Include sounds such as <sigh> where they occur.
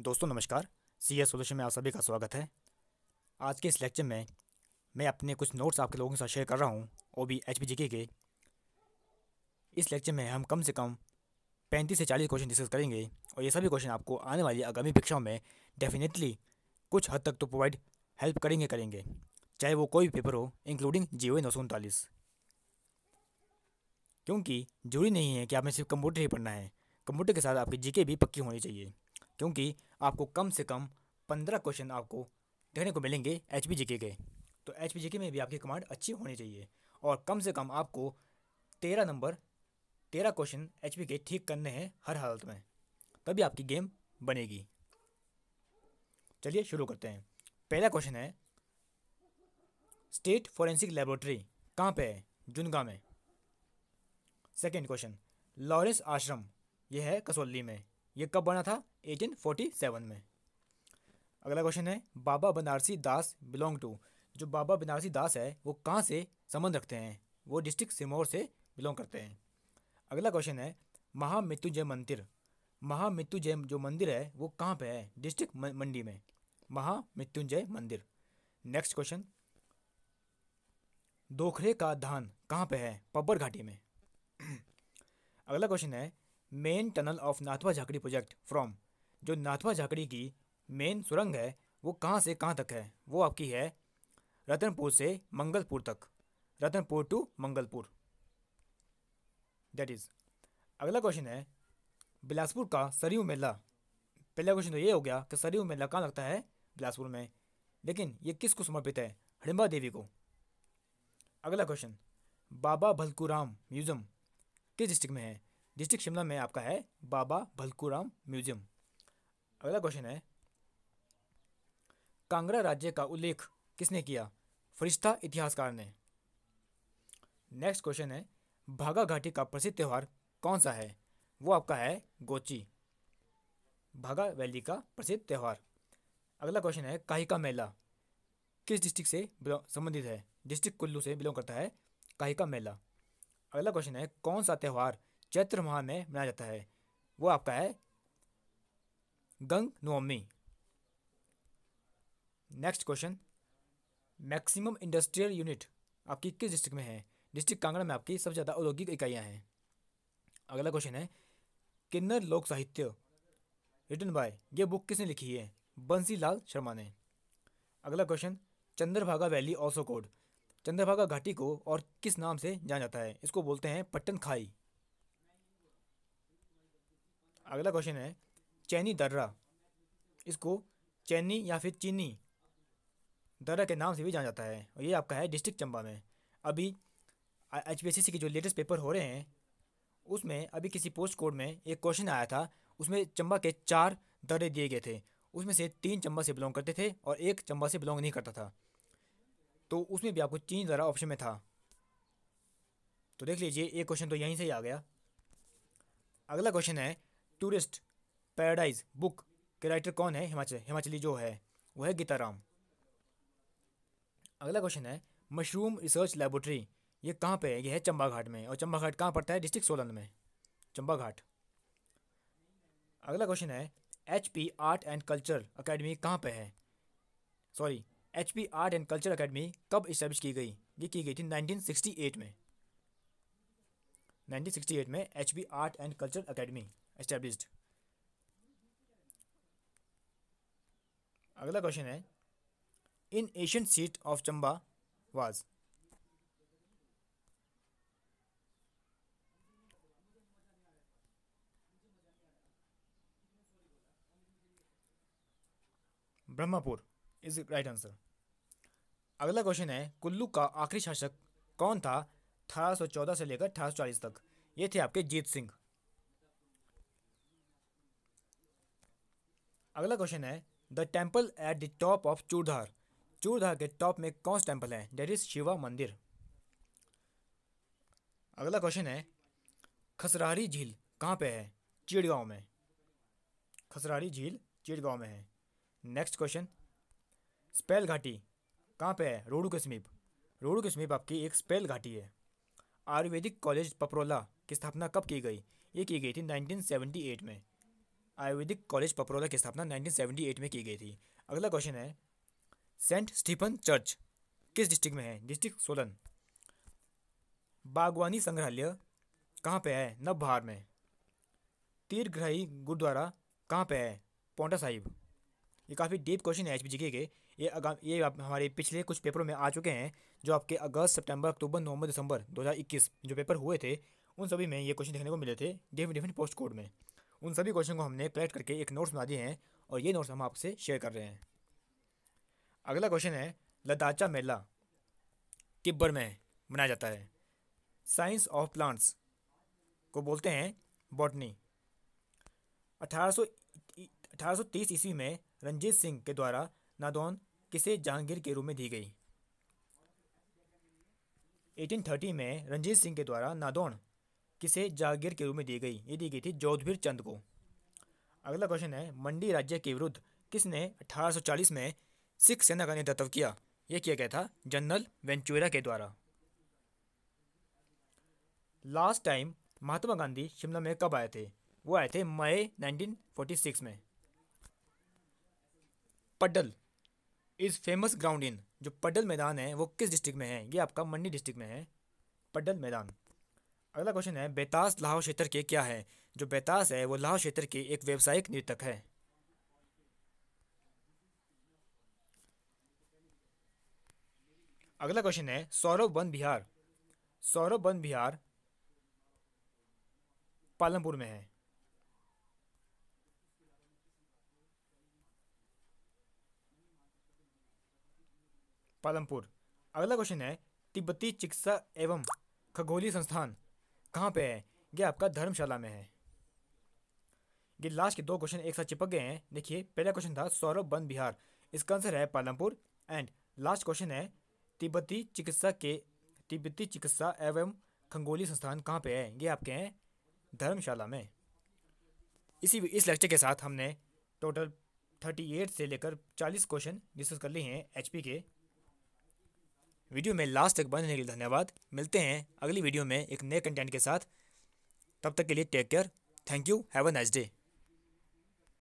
दोस्तों नमस्कार C S solution में आप सभी का स्वागत है। आज के इस लेक्चर में मैं अपने कुछ नोट्स आपके लोगों के साथ शेयर कर रहा हूँ O B H P G K. इस लेक्चर में हम कम से कम पैंतीस से चालीस क्वेश्चन डिस्कस करेंगे और ये सभी क्वेश्चन आपको आने वाली आगामी परीक्षाओं में डेफिनेटली कुछ हद तक तो प्रोवाइड हेल्प करेंगे करेंगे। चाहे वो कोई भी पेपर हो इंक्लूडिंग जियो नौ सौ उनतालीस। क्योंकि ज़रूरी नहीं है कि आपने सिर्फ़ कंप्यूटर ही पढ़ना है। कंप्यूटर के साथ आपकी जीके भी पक्की होनी चाहिए। क्योंकि आपको कम से कम पंद्रह क्वेश्चन आपको देखने को मिलेंगे एच पी के। तो एच पी में भी आपकी कमांड अच्छी होनी चाहिए और कम से कम आपको तेरह नंबर तेरह क्वेश्चन एच पी के ठीक करने हैं हर हालत में। तभी आपकी गेम बनेगी। चलिए शुरू करते हैं। पहला क्वेश्चन है स्टेट फॉरेंसिक लेबोरेटरी कहाँ पे है? जुनगा में। सेकेंड क्वेश्चन लॉरेंस आश्रम यह है कसौली में। ये कब बना था? 1847 में। अगला क्वेश्चन है, बाबा बनारसी दास बिलोंग टू। जो बाबा बनारसी दास है, वो कहाँ से संबंध रखते हैं? वो डिस्ट्रिक्ट सिमोर से बिलोंग करते हैं। अगला क्वेश्चन है, महामृत्युंजय मंदिर। महामृत्युंजय जो मंदिर है, वो कहाँ पे है? डिस्ट्रिक्ट मंडी में। महामृत्युंजय मंदिर। नेक्स्ट क्वेश्चन दोखरे का धान कहाँ पे है? पब्बर घाटी में। <clears throat> अगला क्वेश्चन है main tunnel of Nathpa Jhakri project from जो नाथवा झाकड़ी की मेन सुरंग है, वो कहाँ से कहाँ तक है? वो आपकी है रतनपुर से मंगलपुर तक। Ratanpur to Mangalpur. That is अगला क्वेश्चन है, बिलासपुर का सरयू मेला। पहला क्वेश्चन तो ये हो गया कि सरयू मेला कहाँ लगता है बिलासपुर में? लेकिन ये किसको समर्पित है? हडिम्बा देवी को। अगला क्वेश्चन बाबा भलकुराम म्यूज़ियम किस डिस्ट्रिक्ट में है? डिस्ट्रिक्ट शिमला में आपका है बाबा भलकुराम म्यूज़ियम। अगला क्वेश्चन है, कांगड़ा राज्य का उल्लेख किसने किया? फरिश्ता इतिहासकार ने। नेक्स्ट क्वेश्चन है, भागा घाटी का प्रसिद्ध त्यौहार कौन सा है? वो आपका है गोची। भागा वैली का प्रसिद्ध त्यौहार। अगला क्वेश्चन है, काहिका मेला किस डिस्ट्रिक्ट से संबंधित है? डिस्ट्रिक्ट कुल्लू से बिलोंग करता है काहिका मेला। अगला क्वेश्चन है, कौन सा त्यौहार चैत्र माह में मनाया जाता है। वो आपका है Gang Navami next question maximum industrial unit आपकी किस डिस्ट्रिक्ट में है? डिस्ट्रिक्ट कांगड़ा में आपकी सबसे ज़्यादा औद्योगिक इकाइयाँ हैं। अगला क्वेश्चन है, किन्नर लोक साहित्य? रिटर्न बाय ये बुक किसने लिखी है? बंसी लाल शर्मा ने। अगला question Chandrabhaga valley also called Chandrabhaga घाटी को और किस नाम से जाना जाता है? इसको बोलते हैं पट्टन खाई अगला क्वेश्चन है, चैनी दर्रा। इसको चैनी या फिर चीनी, दर्रा के नाम से भी जाना जाता है। और ये आपका है डिस्ट्रिक्ट चंबा में। अभी एच के जो लेटेस्ट पेपर हो रहे हैं, उसमें अभी किसी पोस्ट कोड में एक क्वेश्चन आया था, उसमें चंबा के चार दर्रे दिए गए थे। उसमें से तीन चंबा से बिलोंग करते थे और एक चंबा से बिलोंग नहीं करता था। तो उसमें भी आपको चीनी दर्रा ऑप्शन में था। तो देख लीजिए, एक क्वेश्चन तो यहीं से ही आ गया। अगला क्वेश्चन है टूरिस्ट पैराडाइज बुक के राइटर कौन है? हिमाचल, हिमाचली जो है, वो है गीताराम अगला क्वेश्चन है, मशरूम रिसर्च लेबोरेटरी, ये कहाँ पे है? ये है चंबा घाट में। और चंबा घाट कहाँ पड़ता है? डिस्ट्रिक्ट सोलन में। चंबा घाट अगला क्वेश्चन है H P art and culture academy कहाँ पे है? Sorry H P art and culture academy कब इस्टेब्लिश की गई? ये की गई थी 1968 में। 1968 में H P art and culture academy. Established अगला क्वेश्चन है ancient seat of Chamba was Brahmpur is right answer अगला क्वेश्चन है, कुल्लू का आखिरी शासक कौन था? 1814 से लेकर 1840 तक। ये थे आपके जीत सिंह। अगला क्वेश्चन है the temple at the top of Churdhar Churdhar के टॉप में कौन सा टेंपल है? डेट इज़ शिवा मंदिर। अगला क्वेश्चन है खसरारी झील कहाँ पे है? चिड़गांव में। खसरारी झील चिड़गांव में है। नेक्स्ट क्वेश्चन स्पेल घाटी कहाँ पे है? रोडू के समीप। रोडू के समीप आपकी एक स्पेल घाटी है। आयुर्वेदिक कॉलेज पपरोला की स्थापना कब की गई? ये की गई थी 1978 में। आयुर्वेदिक कॉलेज पपरोला की स्थापना 1978 में की गई थी। अगला क्वेश्चन है, सेंट स्टीफन चर्च किस डिस्ट्रिक्ट में है? डिस्ट्रिक्ट सोलन। बागवानी संग्रहालय कहाँ पे है? नवबहार में। तीरग्रही गुरुद्वारा कहाँ पे है? पोंटा साहिब। ये काफ़ी डीप क्वेश्चन है एच के। ये ये हमारे पिछले कुछ पेपरों में आ चुके हैं, जो आपके अगस्त, सितंबर, अक्टूबर, नवंबर, दिसंबर 2021 जो पेपर हुए थे, उन सभी में ये क्वेश्चन देखने को मिले थे डिफरेंट डिफरेंट पोस्ट कोड में। उन सभी क्वेश्चन को हमने कलेक्ट करके एक नोट्स बना दिए हैं और ये नोट्स हम आपसे शेयर कर रहे हैं। अगला क्वेश्चन है लदाचा मेला तिब्बर में मनाया जाता है। साइंस ऑफ़ प्लांट्स को बोलते हैं बॉटनी अठारह सौ अठारह सौ तीस ईस्वी में रंजीत सिंह के द्वारा नादौन किसे जहांगीर के रूप में दी गई? 1830 में रंजीत सिंह के द्वारा नादौन किसे? जागीर के रूप में दी गई। ये दी गई थी जोधवीर चंद को। अगला क्वेश्चन है, मंडी राज्य के विरुद्ध किसने 1840 में सिख सेना का नेतृत्व किया? यह किया गया था जनरल वेंचुरा के द्वारा। लास्ट टाइम महात्मा गांधी शिमला में कब आए थे? वो आए थे मई 1946 में। Paddal is famous ground in जो पड्डल मैदान है, वो किस डिस्ट्रिक्ट में है? ये आपका मंडी डिस्ट्रिक्ट में है। पड्डल मैदान। अगला क्वेश्चन है, बेतास लाहौर क्षेत्र के क्या है? जो बेतास है, वो लाहौर क्षेत्र के एक व्यावसायिक नृतक है। अगला क्वेश्चन है, सौरभ वन बिहार। सौरभ वन बिहार पालमपुर में है। पालमपुर। अगला क्वेश्चन है, तिब्बती चिकित्सा एवं खगोलीय संस्थान। कहाँ पे है? ये आपका धर्मशाला में है। ये लास्ट के दो क्वेश्चन एक साथ चिपक गए हैं। देखिए, पहला क्वेश्चन था, सौरभ वन बिहार। इसका आंसर है पालमपुर। एंड लास्ट क्वेश्चन है, तिब्बती चिकित्सा के, तिब्बती चिकित्सा एवं खंगोली संस्थान कहाँ पे है? ये आपके हैं धर्मशाला में। इसी, इस लेक्चर के साथ हमने टोटल थर्टी एट से लेकर चालीस क्वेश्चन डिस्कस कर लिए हैं एचपी के। वीडियो में लास्ट तक बनने के लिए धन्यवाद। मिलते हैं अगली वीडियो में एक नए कंटेंट के साथ। तब तक के लिए take care thank you have a nice day